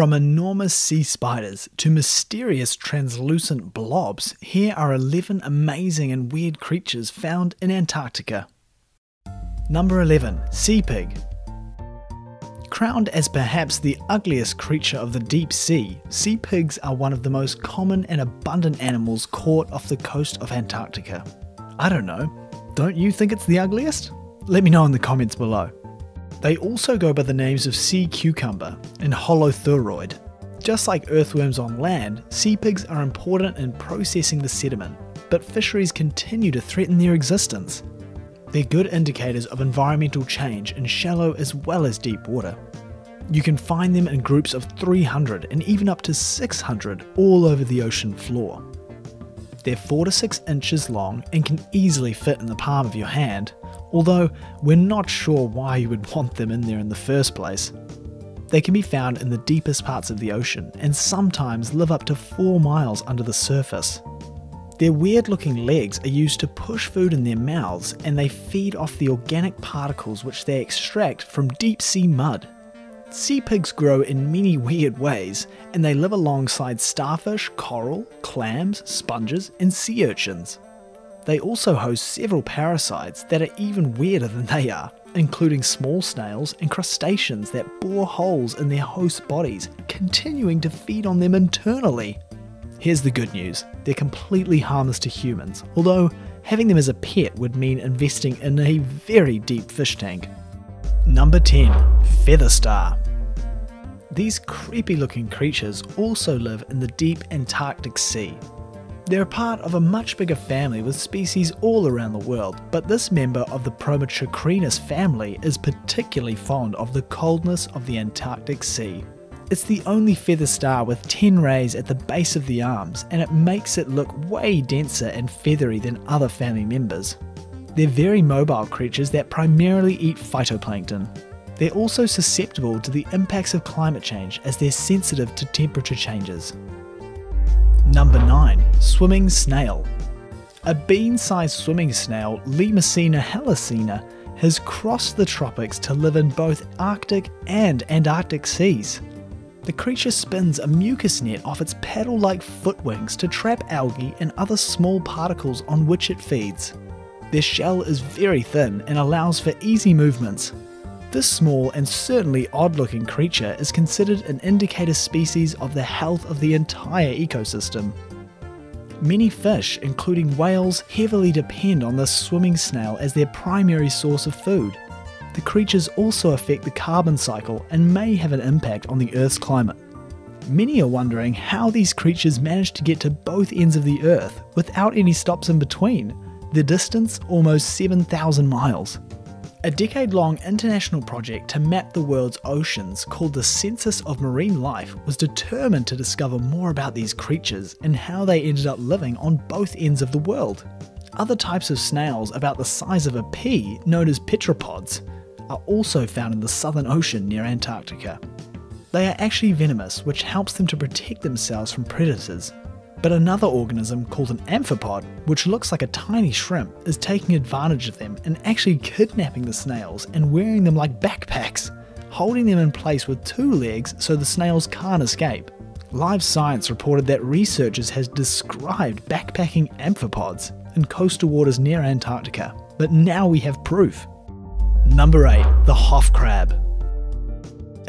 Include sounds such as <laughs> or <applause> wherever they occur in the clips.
From enormous sea spiders to mysterious translucent blobs, here are 11 amazing and weird creatures found in Antarctica. Number 11 Sea Pig. Crowned as perhaps the ugliest creature of the deep sea, sea pigs are one of the most common and abundant animals caught off the coast of Antarctica. I don't know, don't you think it's the ugliest? Let me know in the comments below. They also go by the names of sea cucumber and holothuroid. Just like earthworms on land, sea pigs are important in processing the sediment, but fisheries continue to threaten their existence. They're good indicators of environmental change in shallow as well as deep water. You can find them in groups of 300 and even up to 600 all over the ocean floor. They're 4 to 6 inches long and can easily fit in the palm of your hand, although we're not sure why you would <laughs> want them in there in the first place. They can be found in the deepest parts of the ocean and sometimes live up to 4 miles under the surface. Their weird looking legs are used to push food in their mouths and they feed off the organic particles which they extract from deep sea mud. Sea pigs grow in many weird ways, and they live alongside starfish, coral, clams, sponges, and sea urchins. They also host several parasites that are even weirder than they are, including small snails and crustaceans that bore holes in their host bodies, continuing to feed on them internally. Here's the good news they're completely harmless to humans, although having them as a pet would mean investing in a very deep fish tank. Number 10 Feather Star. These creepy looking creatures also live in the deep Antarctic Sea. They're a part of a much bigger family with species all around the world, but this member of the Promachocrinus family is particularly fond of the coldness of the Antarctic Sea. It's the only feather star with 10 rays at the base of the arms, and it makes it look way denser and feathery than other family members. They're very mobile creatures that primarily eat phytoplankton. They're also susceptible to the impacts of climate change as they're sensitive to temperature changes. Number 9. Swimming Snail A bean-sized swimming snail, Limacina helicina, has crossed the tropics to live in both Arctic and Antarctic seas. The creature spins a mucus net off its paddle-like foot wings to trap algae and other small particles on which it feeds. Their shell is very thin and allows for easy movements, this small and certainly odd looking creature is considered an indicator species of the health of the entire ecosystem. Many fish, including whales, heavily depend on this swimming snail as their primary source of food. The creatures also affect the carbon cycle and may have an impact on the Earth's climate. Many are wondering how these creatures manage to get to both ends of the Earth without any stops in between, the distance almost 7,000 miles. A decade long international project to map the world's oceans called the Census of Marine Life was determined to discover more about these creatures and how they ended up living on both ends of the world. Other types of snails about the size of a pea, known as pteropods, are also found in the Southern Ocean near Antarctica. They are actually venomous, which helps them to protect themselves from predators, but another organism called an amphipod, which looks like a tiny shrimp, is taking advantage of them and actually kidnapping the snails and wearing them like backpacks, holding them in place with two legs so the snails can't escape. Live Science reported that researchers has described backpacking amphipods in coastal waters near Antarctica, but now we have proof. Number 8. The Hoff Crab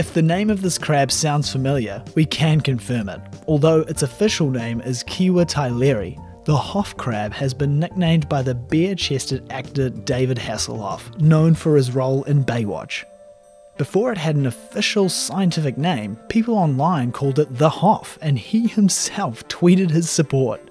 if the name of this crab sounds familiar, we can confirm it. Although its official name is Kiwa tyleri, the Hoff crab has been nicknamed by the bare-chested actor David Hasselhoff, known for his role in Baywatch. Before it had an official scientific name, people online called it the Hoff, and he <laughs> himself tweeted his support.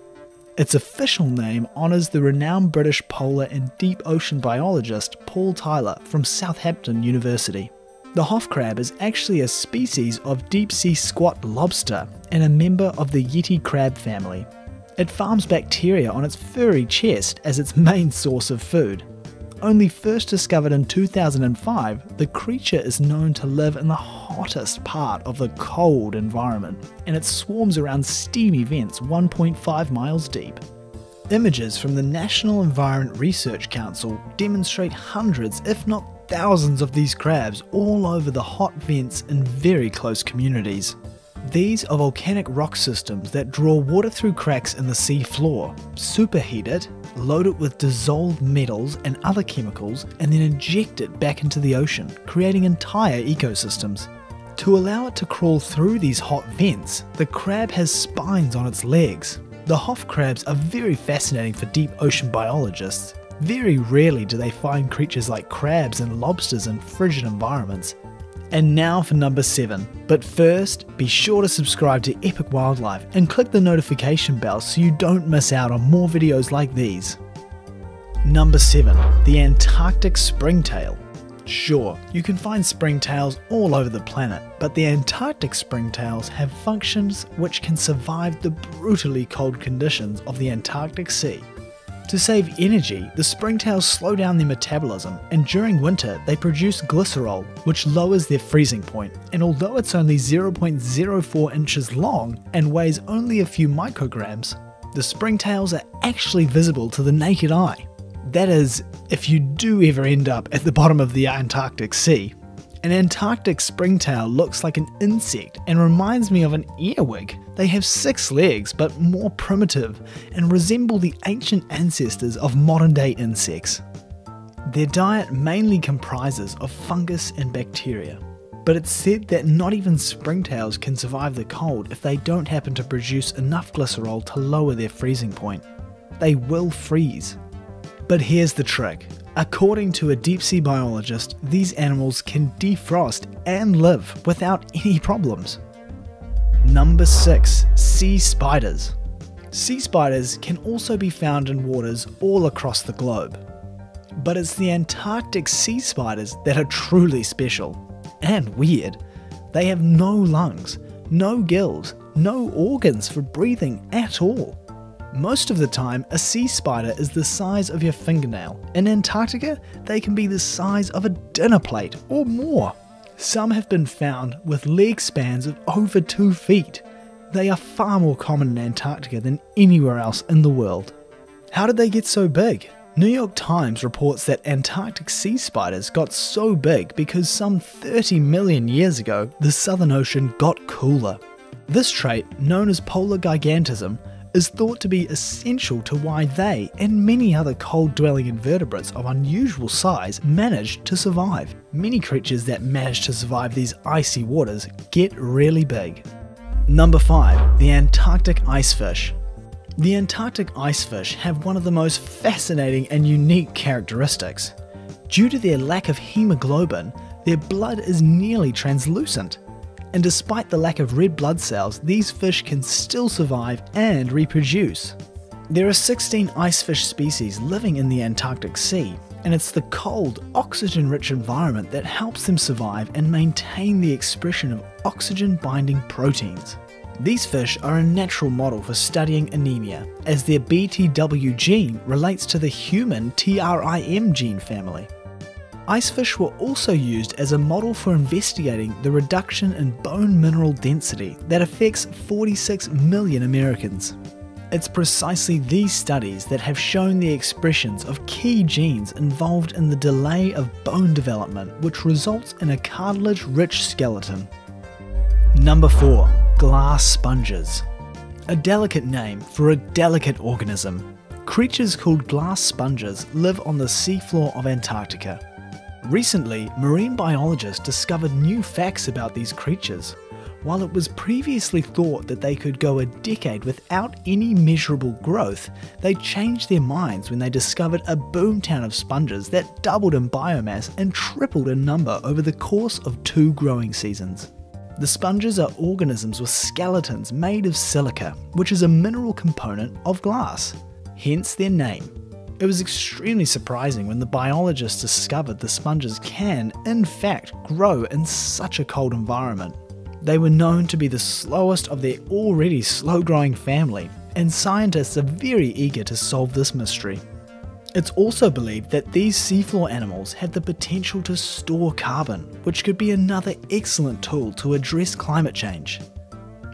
Its official name honours the renowned British polar and deep ocean biologist Paul Tyler from Southampton University. The Hoff crab is actually a species of deep sea squat lobster and a member of the Yeti crab family. It farms bacteria on its furry chest as its main source of food. Only first discovered in 2005, the creature is known to live in the hottest part of the cold environment, and it swarms around steamy vents 1.5 miles deep. Images from the National Environment Research Council demonstrate hundreds, if not thousands, of these crabs all over the hot vents in very close communities. These are volcanic rock systems that draw water through cracks in the sea floor, superheat it, load it with dissolved metals and other chemicals, and then inject it back into the ocean, creating entire ecosystems. To allow it to crawl through these hot vents, the crab has spines on its legs. The Hoff crabs are very fascinating for deep ocean biologists. Very rarely do they find creatures like crabs and lobsters in frigid environments. And now for number 7. But first, be sure to subscribe to Epic Wildlife and click the notification bell so you don't miss out on more videos like these. Number 7. The Antarctic Springtail. Sure, you can find springtails all over the planet, but the Antarctic springtails have functions which can survive the brutally cold conditions of the Antarctic Sea. To save energy, the springtails slow down their metabolism, and during winter they produce glycerol, which lowers their freezing point. And although it's only 0.04 inches long and weighs only a few micrograms, the springtails are actually visible to the naked eye. That is, if you do ever end up at the bottom of the Antarctic Sea. An Antarctic springtail looks like an insect and reminds me of an earwig. They have six legs, but more primitive, and resemble the ancient ancestors of modern day insects. Their diet mainly comprises of fungus and bacteria, but it's said that not even springtails can survive the cold if they don't happen to produce enough glycerol to lower their freezing point. They will freeze. But here's the trick. According to a deep sea biologist, these animals can defrost and live without any problems. Number 6. Sea Spiders Sea spiders can also be found in waters all across the globe. But it's the Antarctic sea spiders that are truly special and weird. They have no lungs, no gills, no organs for breathing at all. Most of the time, a sea spider is the size of your fingernail. In Antarctica, they can be the size of a dinner plate or more. Some have been found with leg spans of over 2 feet. They are far more common in Antarctica than anywhere else in the world. How did they get so big? New York Times reports that Antarctic sea spiders got so big because some 30 million years ago, the Southern Ocean got cooler. This trait, known as polar gigantism, is thought to be essential to why they and many other cold dwelling invertebrates of unusual size managed to survive. Many creatures that manage to survive these icy waters get really big. Number 5. The Antarctic Icefish. The Antarctic icefish have one of the most fascinating and unique characteristics. Due to their lack of hemoglobin, their blood is nearly translucent and despite the lack of red blood cells, these fish can still survive and reproduce. There are 16 icefish species living in the Antarctic Sea, and it's the cold, oxygen rich environment that helps them survive and maintain the expression of oxygen binding proteins. These fish are a natural model for studying anemia, as their BTW gene relates to the human TRIM gene family. Icefish were also used as a model for investigating the reduction in bone mineral density that affects 46 million Americans. It's precisely these studies that have shown the expressions of key genes involved in the delay of bone development, which results in a cartilage rich skeleton. Number 4 Glass Sponges. A delicate name for a delicate organism. Creatures called glass sponges live on the seafloor of Antarctica. Recently, marine biologists discovered new facts about these creatures. While it was previously thought that they could go a decade without any measurable growth, they changed their minds when they discovered a boomtown of sponges that doubled in biomass and tripled in number over the course of two growing seasons. The sponges are organisms with skeletons made of silica, which is a mineral component of glass, hence their name. It was extremely surprising when the biologists discovered the sponges can, in fact, grow in such a cold environment. They were known to be the slowest of their already slow growing family, and scientists are very eager to solve this mystery. It's also believed that these seafloor animals have the potential to store carbon, which could be another excellent tool to address climate change.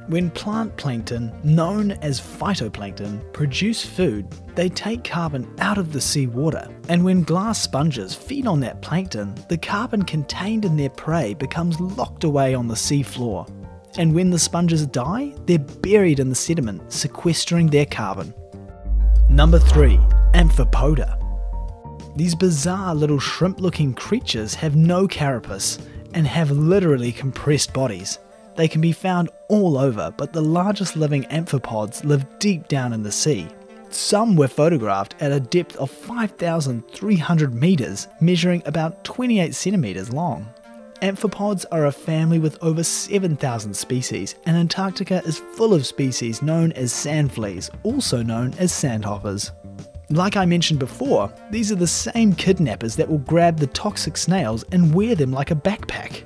When plant plankton, known as phytoplankton, produce food, they take carbon out of the seawater. And when glass sponges feed on that plankton, the carbon contained in their prey becomes locked away on the sea floor. And when the sponges die, they're buried in the sediment, sequestering their carbon. Number 3. Amphipoda. These bizarre little shrimp looking creatures have no carapace and have literally compressed bodies. They can be found all over, but the largest living amphipods live deep down in the sea. Some were photographed at a depth of 5,300 metres, measuring about 28 centimetres long. Amphipods are a family with over 7,000 species, and Antarctica is full of species known as sand fleas, also known as sandhoppers. Like I mentioned before, these are the same kidnappers that will grab the toxic snails and wear them like a backpack.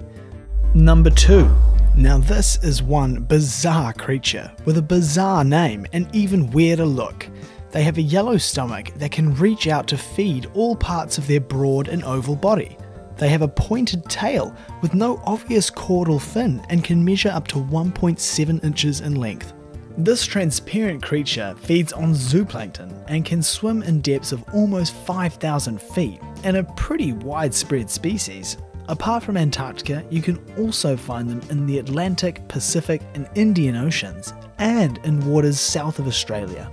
Number 2. Now, this is one bizarre creature with a bizarre name and even weirder look. They have a yellow stomach that can reach out to feed all parts of their broad and oval body. They have a pointed tail with no obvious caudal fin and can measure up to 1.7 inches in length. This transparent creature feeds on zooplankton and can swim in depths of almost 5,000 feet and a pretty widespread species. Apart from Antarctica, you can also find them in the Atlantic, Pacific, and Indian Oceans, and in waters south of Australia.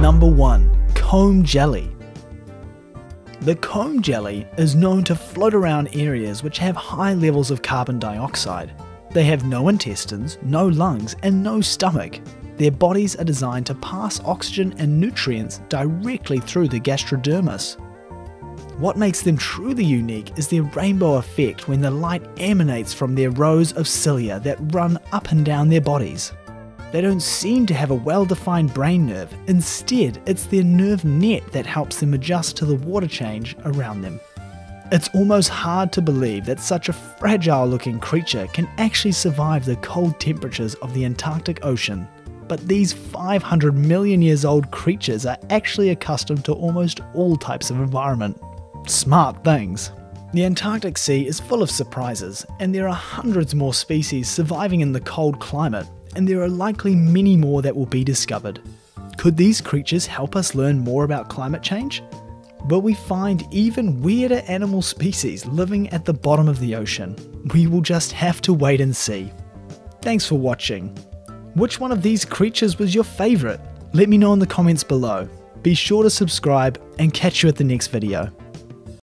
Number 1 Comb Jelly. The comb jelly is known to float around areas which have high levels of carbon dioxide. They have no intestines, no lungs, and no stomach. Their bodies are designed to pass oxygen and nutrients directly through the gastrodermis. What makes them truly unique is their rainbow effect when the light emanates from their rows of cilia that run up and down their bodies. They don't seem to have a well defined brain nerve, instead, it's their nerve net that helps them adjust to the water change around them. It's almost hard to believe that such a fragile looking creature can actually survive the cold temperatures of the Antarctic Ocean. But these 500 million years old creatures are actually accustomed to almost all types of environment smart things. The Antarctic Sea is full of surprises, and there are hundreds more species surviving in the cold climate, and there are likely many more that will be discovered. Could these creatures help us learn more about climate change? Will we find even weirder animal species living at the bottom of the ocean? We will just have to wait and see. Thanks for watching. Which one of these creatures was your favourite? Let me know in the comments below. Be sure to subscribe and catch you at the next video.